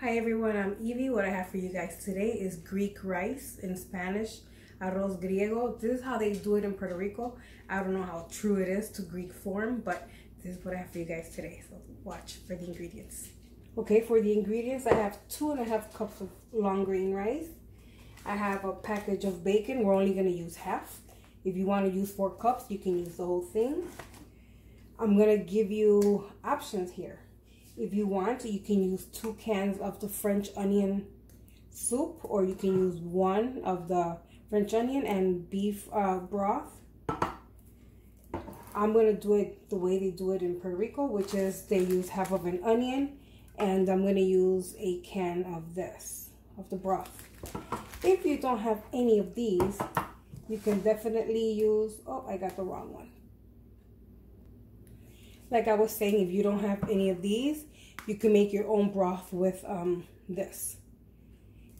Hi everyone, I'm Evie. What I have for you guys today is Greek rice in Spanish, arroz griego. This is how they do it in Puerto Rico. I don't know how true it is to Greek form, but this is what I have for you guys today. So watch for the ingredients. Okay, for the ingredients, I have two and a half cups of long grain rice. I have a package of bacon. We're only gonna use half. If you wanna use four cups, you can use the whole thing. I'm gonna give you options here. If you want, you can use two cans of the French onion soup, or you can use one of the French onion and beef uh, broth. I'm gonna do it the way they do it in Puerto Rico, which is they use half of an onion, and I'm gonna use a can of this, of the broth. If you don't have any of these, you can definitely use, oh, I got the wrong one like I was saying, if you don't have any of these, you can make your own broth with um, this.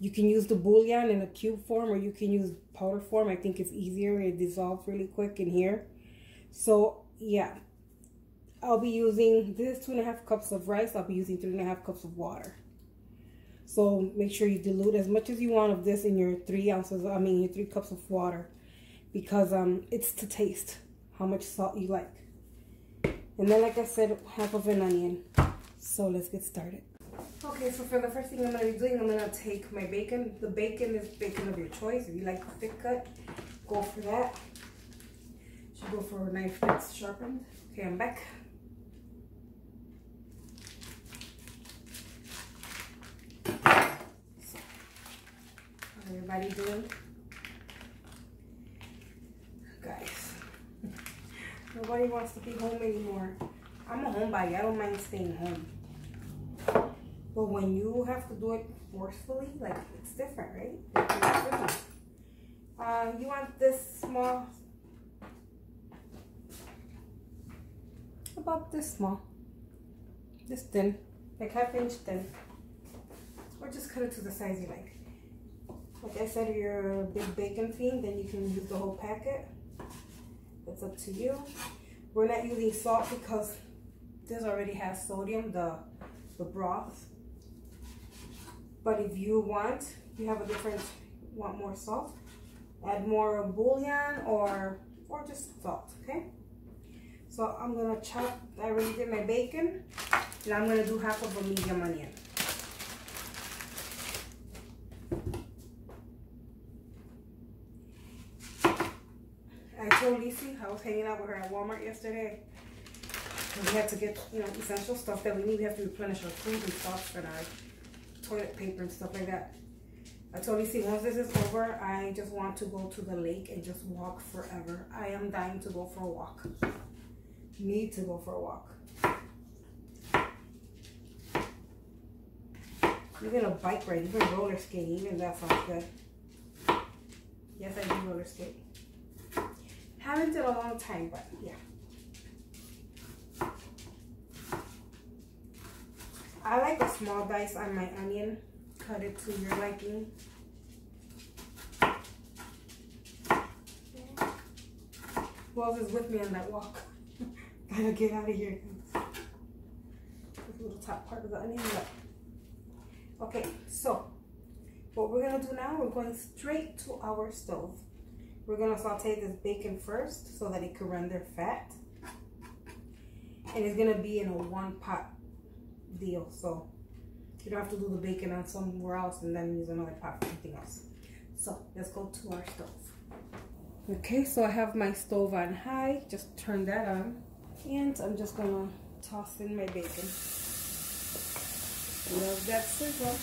You can use the bouillon in a cube form or you can use powder form. I think it's easier. And it dissolves really quick in here. So yeah, I'll be using this two and a half cups of rice. I'll be using three and a half cups of water. So make sure you dilute as much as you want of this in your three ounces, I mean your three cups of water because um, it's to taste how much salt you like. And then, like I said, half of an onion. So let's get started. Okay, so for the first thing I'm to be doing, I'm to take my bacon. The bacon is bacon of your choice. If you like the thick cut, go for that. Should go for a knife that's sharpened. Okay, I'm back. So, everybody doing? Nobody wants to be home anymore. I'm a homebody. I don't mind staying home. But when you have to do it forcefully, like it's different, right? It's different. Uh, you want this small, about this small, this thin, like half inch thin, or just cut it to the size you like. Like I said, if you're a big bacon fiend, then you can use the whole packet. It's up to you. We're not using salt because this already has sodium, the, the broth. But if you want, you have a different, want more salt, add more bouillon or, or just salt, okay? So I'm gonna chop, I already did my bacon, and I'm gonna do half of a medium onion. Told Lisi, I was hanging out with her at Walmart yesterday. And we had to get, you know, essential stuff that we need. We have to replenish our food and stuff and our toilet paper and stuff like that. I told Lisi, once this is over, I just want to go to the lake and just walk forever. I am dying to go for a walk. Need to go for a walk. Even a bike ride, even roller skating, even that sounds good. Yes, I do roller skate. I haven't in a long time, but yeah. I like a small dice on my onion. Cut it to your liking. Else is with me on that walk? Gotta get out of here. This little top part of the onion. Okay, so what we're gonna do now, we're going straight to our stove. We're to saute this bacon first so that it can render fat. And it's to be in a one pot deal. So you don't have to do the bacon on somewhere else and then use another pot for something else. So let's go to our stove. Okay, so I have my stove on high. Just turn that on. And I'm just to toss in my bacon. Love that sizzle.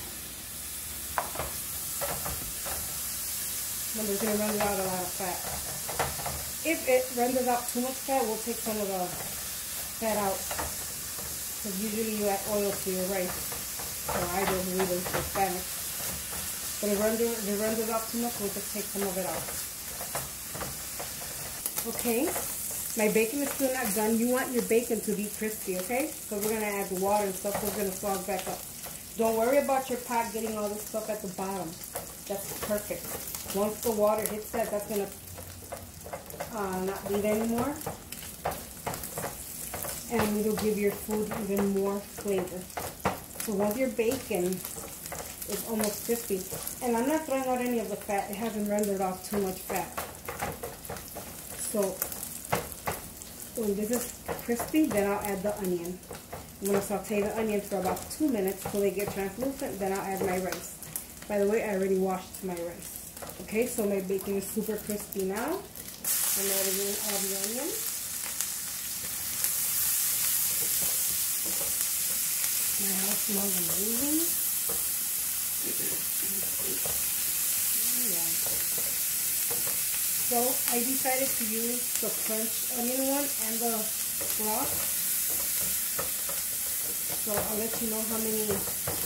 Remember, it's going to render out a lot of fat. If it renders out too much fat, we'll take some of the fat out. Because usually you add oil to your rice. So I do really for Spanish. But if, render, if it renders out too much, we'll just take some of it out. Okay. My bacon is still not done. You want your bacon to be crispy, okay? So we're going to add the water and stuff. We're going to fog back up. Don't worry about your pot getting all this stuff at the bottom. That's perfect. Once the water hits that, that's going to uh, not bleed anymore. And it'll give your food even more flavor. So once you're baking, it's almost crispy. And I'm not throwing out any of the fat. It hasn't rendered off too much fat. So when this is crispy, then I'll add the onion. I'm going to saute the onions for about two minutes till they get translucent. Then I'll add my rice. By the way, I already washed my rice. Okay, so my bacon is super crispy now. I'm adding in all the onions. My house smells amazing. So I decided to use the French onion one and the broth. So I'll let you know how many.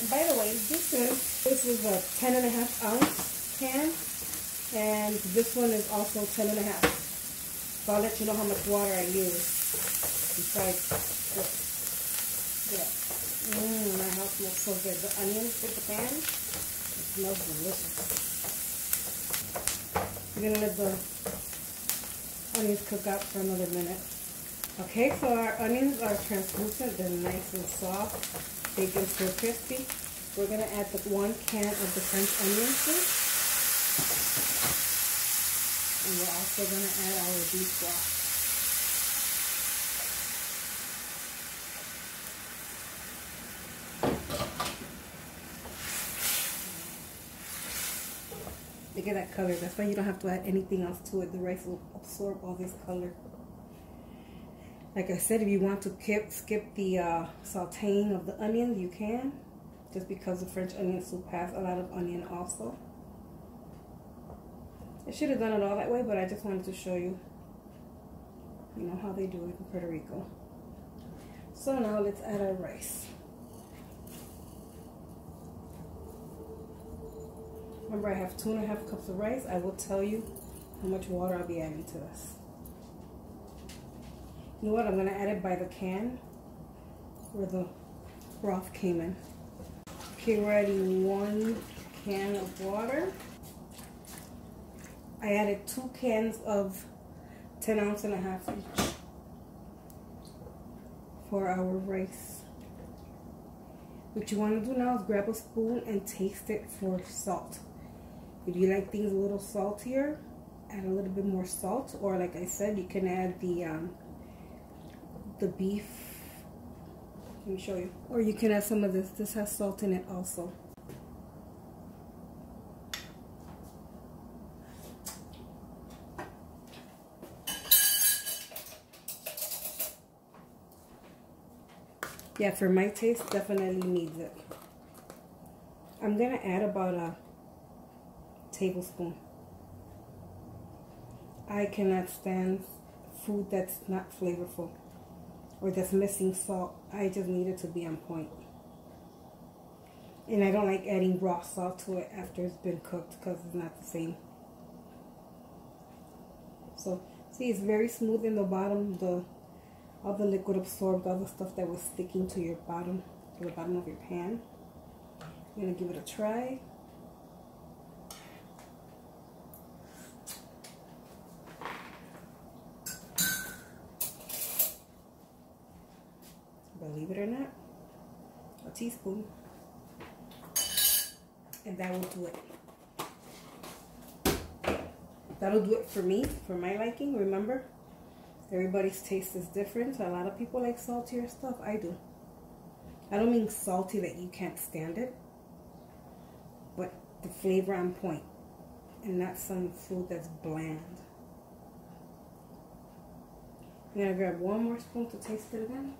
And by the way, this is this is a 10 and a half ounce can, and this one is also 10 and a half. So I'll let you know how much water I use besides this. Yeah. Mmm, my house smells so good. The onions with the pan, it smells delicious. We're gonna let the onions cook up for another minute. Okay, so our onions are translucent, they're nice and soft. Bacon's still crispy. We're gonna add the one can of the French onion soup. And we're also gonna add our beef broth. Look at that color. That's why you don't have to add anything else to it. The rice will absorb all this color. Like I said, if you want to skip, skip the uh, sauteing of the onions, you can. Just because the French onion soup has a lot of onion also. I should have done it all that way, but I just wanted to show you, you know, how they do it in Puerto Rico. So now let's add our rice. Remember, I have two and a half cups of rice. I will tell you how much water I'll be adding to this. You know what? I'm going to add it by the can where the broth came in. Okay, we're adding one can of water. I added two cans of 10 ounce and a half each for our rice. What you want to do now is grab a spoon and taste it for salt. If you like things a little saltier, add a little bit more salt. Or like I said, you can add the um, the beef. Let me show you. Or you can add some of this. This has salt in it also. Yeah, for my taste, definitely needs it. I'm going to add about a tablespoon. I cannot stand food that's not flavorful or that's missing salt. I just need it to be on point. And I don't like adding raw salt to it after it's been cooked because it's not the same. So, see, it's very smooth in the bottom. The all the liquid absorbed, all the stuff that was sticking to your bottom, to the bottom of your pan. I'm gonna give it a try. Believe it or not, a teaspoon. And that will do it. That'll do it for me, for my liking. Remember, everybody's taste is different. A lot of people like saltier stuff. I do. I don't mean salty that you can't stand it, but the flavor on point and not some food that's bland. I'm gonna grab one more spoon to taste it again.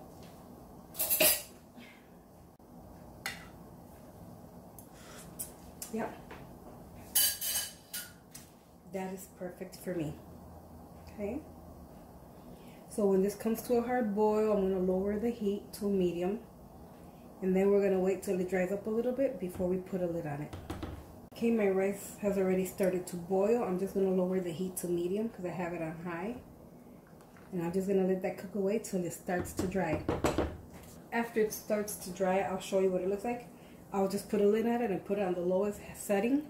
Yep. That is perfect for me. Okay. So when this comes to a hard boil, I'm going to lower the heat to medium. And then we're going to wait till it dries up a little bit before we put a lid on it. Okay, my rice has already started to boil. I'm just going to lower the heat to medium because I have it on high. And I'm just going to let that cook away till it starts to dry. After it starts to dry, I'll show you what it looks like. I'll just put a lid on it and put it on the lowest setting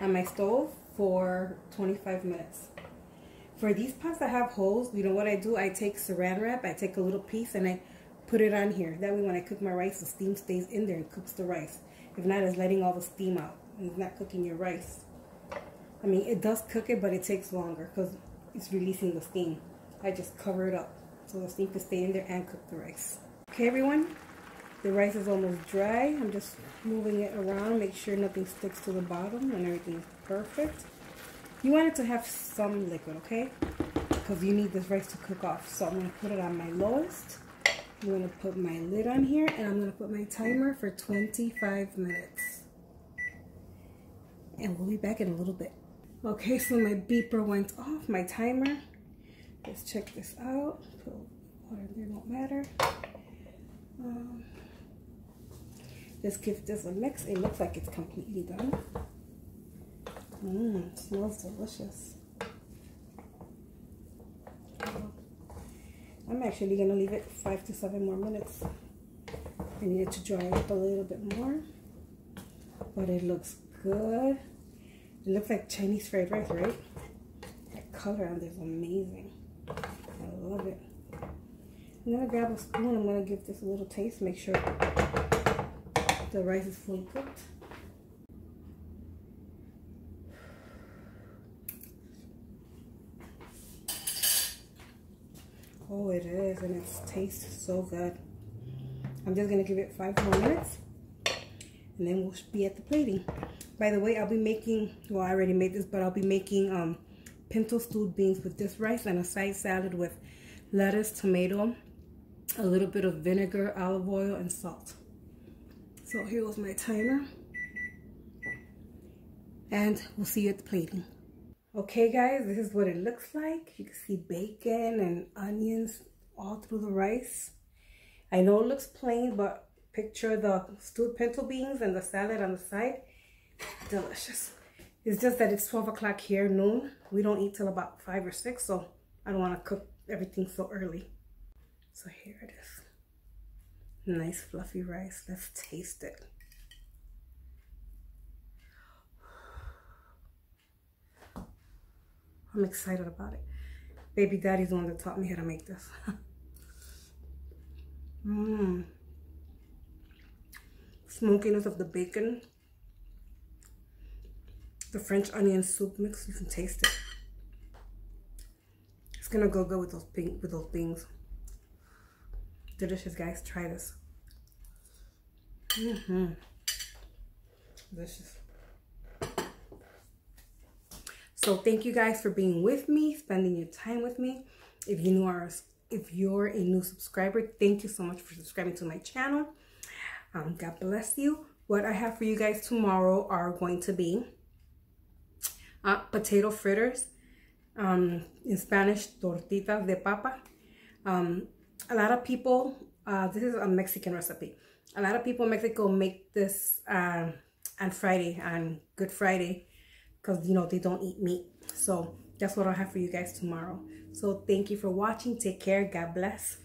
on my stove for 25 minutes. For these pots that have holes, you know what I do? I take saran wrap, I take a little piece and I put it on here. That way when I cook my rice, the steam stays in there and cooks the rice. If not, it's letting all the steam out. It's not cooking your rice. I mean, it does cook it, but it takes longer because it's releasing the steam. I just cover it up so the steam can stay in there and cook the rice. Okay, everyone, the rice is almost dry. I'm just moving it around, make sure nothing sticks to the bottom and everything is perfect. You want it to have some liquid, okay? Because you need this rice to cook off. So I'm going to put it on my lowest. I'm going to put my lid on here and I'm going to put my timer for 25 minutes. And we'll be back in a little bit. Okay, so my beeper went off, my timer. Let's check this out. Put water there, won't matter. Um, let's give this a mix. It looks like it's completely done. Mmm, smells delicious. I'm actually gonna leave it five to seven more minutes. I need it to dry up a little bit more, but it looks good. It looks like Chinese fried rice, right? That color on this is amazing. I love it. I'm gonna grab a spoon. I'm gonna give this a little taste. Make sure the rice is fully cooked. Oh, it is, and it tastes so good. I'm just gonna give it five more minutes, and then we'll be at the plating. By the way, I'll be making, well, I already made this, but I'll be making um, pinto stewed beans with this rice and a side salad with lettuce, tomato, a little bit of vinegar, olive oil, and salt. So here was my timer. And we'll see you at the plating. Okay guys, this is what it looks like. You can see bacon and onions all through the rice. I know it looks plain, but picture the stewed pinto beans and the salad on the side. Delicious. It's just that it's 12 o'clock here, noon. We don't eat till about 5 or 6, so I don't want to cook everything so early. So here it is. Nice fluffy rice. Let's taste it. I'm excited about it. Baby daddy's the one that taught me how to make this. Mmm. Smokiness of the bacon. The French onion soup mix, you can taste it. It's gonna go good with those pink with those beans. Delicious guys, try this. Mm-hmm. Delicious. So thank you guys for being with me, spending your time with me. If you new are, if you're a new subscriber, thank you so much for subscribing to my channel. Um, God bless you. What I have for you guys tomorrow are going to be uh, potato fritters, um, in Spanish, tortitas de papa. Um, a lot of people, uh, this is a Mexican recipe. A lot of people in Mexico make this uh, on Friday, on Good Friday, because you know they don't eat meat. So that's what i'll have for you guys tomorrow. So thank you for watching. Take care. God bless